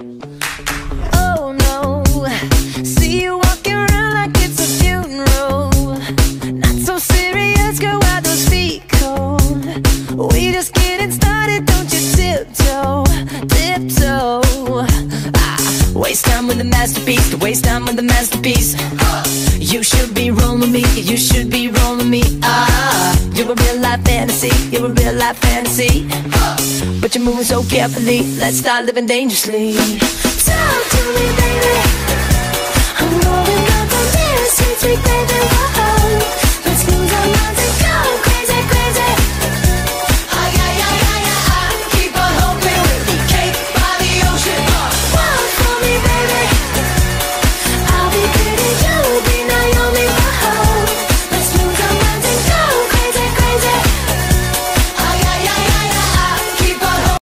Oh no, see you walking around like it's a funeral. Not so serious, girl, why those feet cold? We just getting started, don't you tiptoe, tiptoe. Ah, waste time with the masterpiece, waste time with the masterpiece. You should be rolling me, you should be a real life fantasy, you're a real life fantasy. But you're moving so carefully, let's start living dangerously.